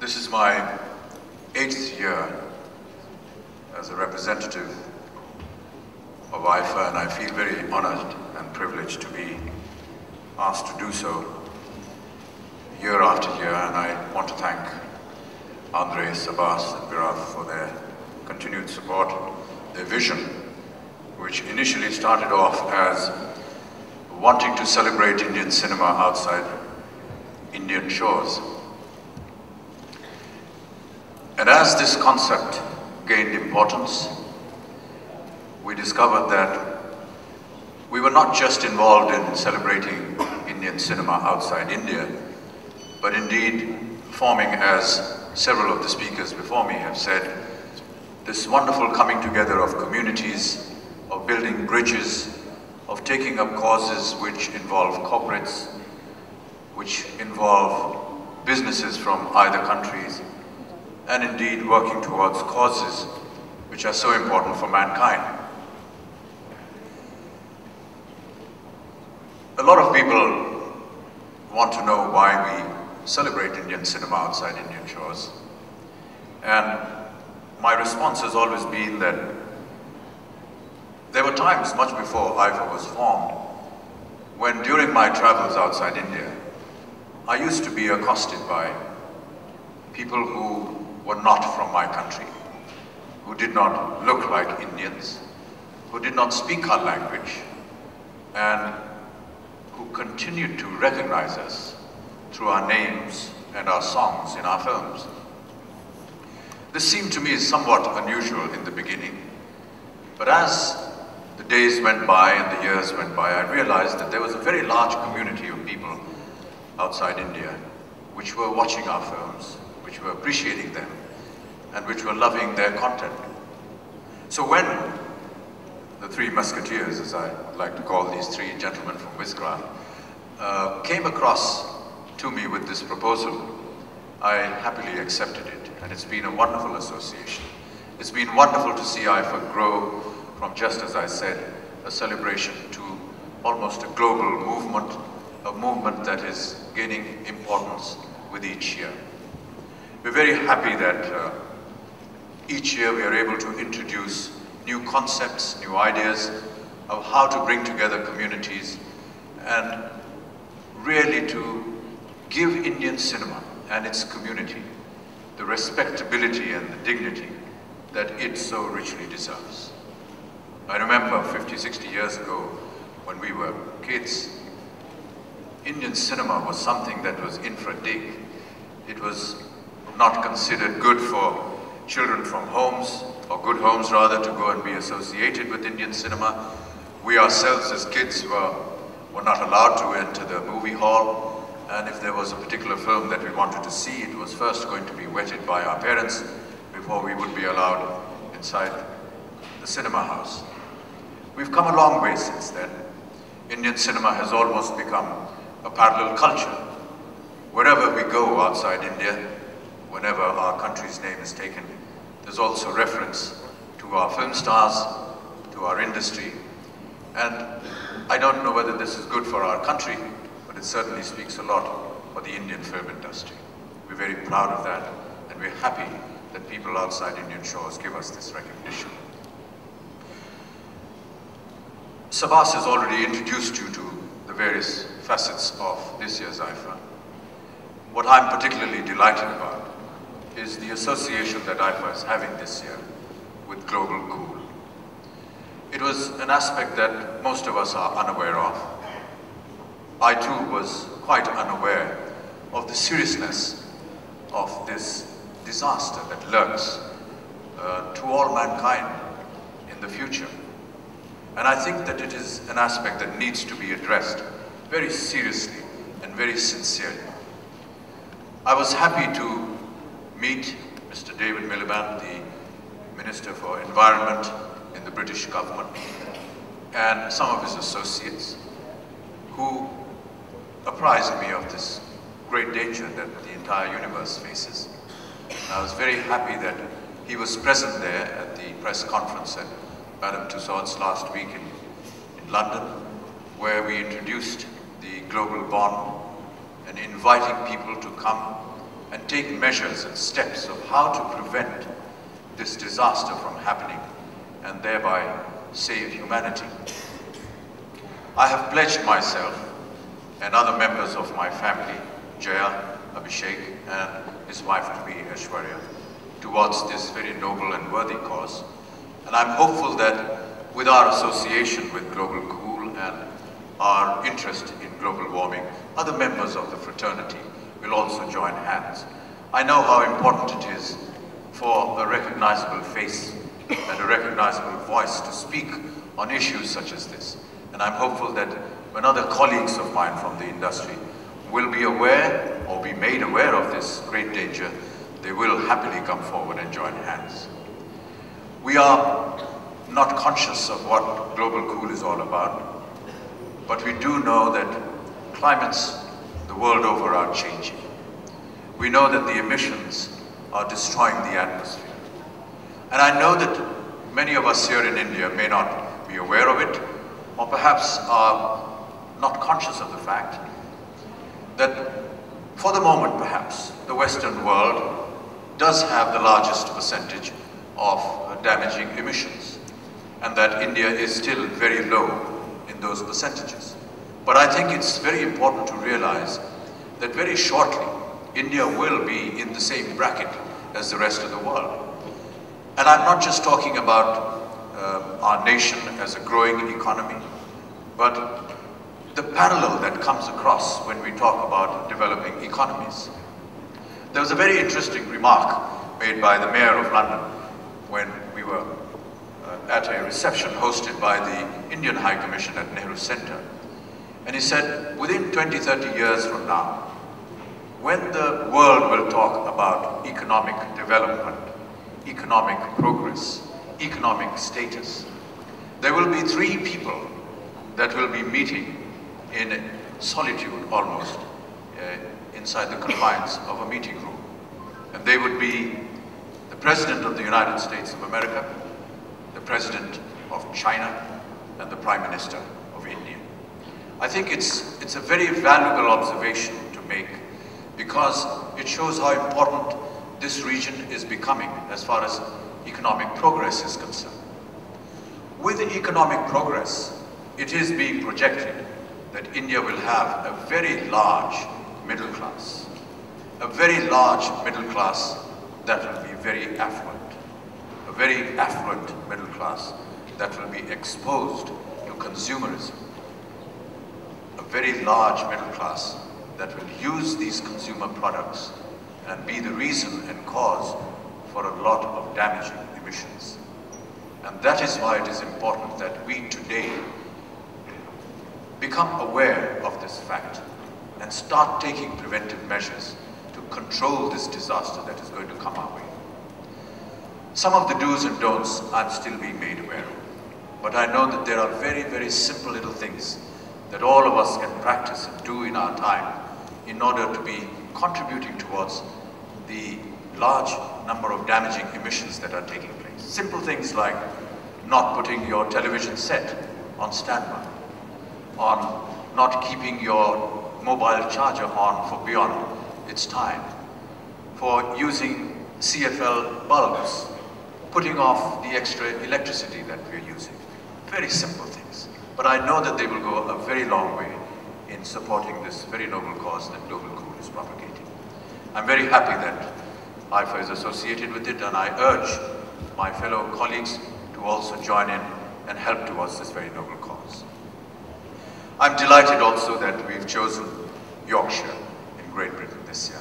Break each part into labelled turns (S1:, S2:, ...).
S1: This is my eighth year as a representative of IIFA and I feel very honored and privileged to be asked to do so year after year and I want to thank Andre, Sabbas and Viraf for their continued support, their vision, which initially started off as wanting to celebrate Indian cinema outside Indian shores. And as this concept gained importance, we discovered that we were not just involved in celebrating Indian cinema outside India, but indeed forming, as several of the speakers before me have said, this wonderful coming together of communities, of building bridges, of taking up causes which involve corporates, which involve businesses from either countries, and indeed working towards causes which are so important for mankind. A lot of people want to know why we celebrate Indian cinema outside Indian shores. And my response has always been that there were times much before IIFA was formed when during my travels outside India, I used to be accosted by people who were not from my country, who did not look like Indians, who did not speak our language, and who continued to recognize us through our names and our songs in our films. This seemed to me somewhat unusual in the beginning, but as the days went by and the years went by, I realized that there was a very large community of people outside India which were watching our films, which were appreciating them, and which were loving their content. So when the three musketeers, as I like to call these three gentlemen from Wizcraft, uh, came across to me with this proposal, I happily accepted it, and it's been a wonderful association. It's been wonderful to see IIFA grow from just as I said, a celebration to almost a global movement, a movement that is gaining importance with each year. We're very happy that uh, each year we are able to introduce new concepts, new ideas of how to bring together communities and really to give Indian cinema and its community the respectability and the dignity that it so richly deserves. I remember 50, 60 years ago when we were kids, Indian cinema was something that was infra dig. It was not considered good for children from homes, or good homes rather, to go and be associated with Indian cinema. We ourselves as kids were, were not allowed to enter the movie hall, and if there was a particular film that we wanted to see, it was first going to be vetted by our parents before we would be allowed inside the cinema house. We've come a long way since then. Indian cinema has almost become a parallel culture. Wherever we go outside India, whenever our country's name is taken, there's also reference to our film stars, to our industry. And I don't know whether this is good for our country, but it certainly speaks a lot for the Indian film industry. We're very proud of that, and we're happy that people outside Indian shores give us this recognition. Sabbas has already introduced you to the various facets of this year's IIFA. What I'm particularly delighted about is the association that IIFA is having this year with Global Cool. It was an aspect that most of us are unaware of. I too was quite unaware of the seriousness of this disaster that lurks uh, to all mankind in the future. And I think that it is an aspect that needs to be addressed very seriously and very sincerely. I was happy to meet Mr. David Miliband, the Minister for Environment in the British government, and some of his associates who apprised me of this great danger that the entire universe faces. And I was very happy that he was present there at the press conference at Madame Tussauds last week in, in London, where we introduced the global bond and inviting people to come and take measures and steps of how to prevent this disaster from happening and thereby save humanity. I have pledged myself and other members of my family, Jaya, Abhishek, and his wife to be Aishwarya, towards this very noble and worthy cause. And I'm hopeful that with our association with Global Cool and our interest in global warming, other members of the fraternity will also join hands. I know how important it is for a recognizable face and a recognizable voice to speak on issues such as this. And I'm hopeful that when other colleagues of mine from the industry will be aware or be made aware of this great danger, they will happily come forward and join hands. We are not conscious of what Global Cool is all about, but we do know that climates world over are changing. We know that the emissions are destroying the atmosphere. And I know that many of us here in India may not be aware of it, or perhaps are not conscious of the fact that for the moment perhaps the Western world does have the largest percentage of damaging emissions and that India is still very low in those percentages. But I think it's very important to realize that very shortly India will be in the same bracket as the rest of the world. And I'm not just talking about uh, our nation as a growing economy, but the parallel that comes across when we talk about developing economies. There was a very interesting remark made by the Mayor of London when we were uh, at a reception hosted by the Indian High Commission at Nehru Center. And he said, within 20, 30 years from now, when the world will talk about economic development, economic progress, economic status, there will be three people that will be meeting in solitude almost uh, inside the confines of a meeting room. And they would be the President of the United States of America, the President of China, and the Prime Minister of India. I think it's, it's a very valuable observation to make because it shows how important this region is becoming as far as economic progress is concerned. With economic progress, it is being projected that India will have a very large middle class, a very large middle class that will be very affluent, a very affluent middle class that will be exposed to consumerism, a very large middle class that will use these consumer products and be the reason and cause for a lot of damaging emissions. And that is why it is important that we today become aware of this fact and start taking preventive measures to control this disaster that is going to come our way. Some of the do's and don'ts I'm still being made aware of, but I know that there are very, very simple little things that all of us can practice and do in our time in order to be contributing towards the large number of damaging emissions that are taking place. Simple things like not putting your television set on standby, on not keeping your mobile charger on for beyond its time, for using CFL bulbs, putting off the extra electricity that we're using. Very simple things. But I know that they will go a very long way in supporting this very noble cause that Global Cool is propagating. I'm very happy that IIFA is associated with it and I urge my fellow colleagues to also join in and help towards this very noble cause. I'm delighted also that we've chosen Yorkshire in Great Britain this year.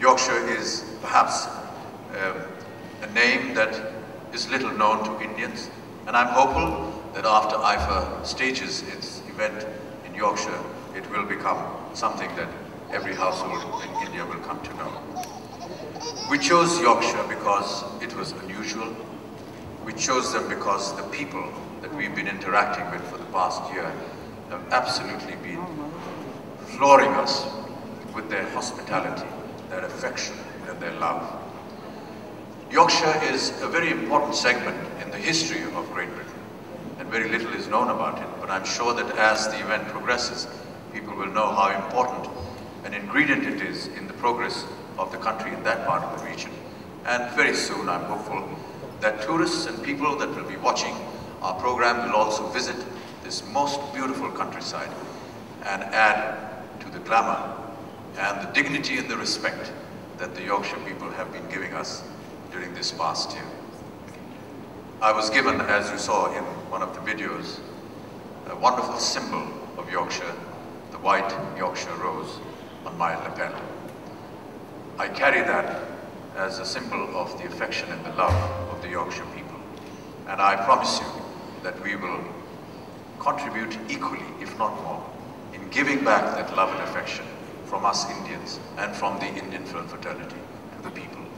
S1: Yorkshire is perhaps um, a name that is little known to Indians, and I'm hopeful that after IIFA stages its event Yorkshire, it will become something that every household in India will come to know. We chose Yorkshire because it was unusual. We chose them because the people that we've been interacting with for the past year have absolutely been flooring us with their hospitality, their affection, and their love. Yorkshire is a very important segment in the history of Great Britain, very little is known about it, but I'm sure that as the event progresses, people will know how important an ingredient it is in the progress of the country in that part of the region. And very soon, I'm hopeful that tourists and people that will be watching our program will also visit this most beautiful countryside and add to the glamour and the dignity and the respect that the Yorkshire people have been giving us during this past year. I was given, as you saw in one of the videos, a wonderful symbol of Yorkshire, the white Yorkshire rose on my lapel. I carry that as a symbol of the affection and the love of the Yorkshire people. And I promise you that we will contribute equally, if not more, in giving back that love and affection from us Indians and from the Indian film fraternity to the people.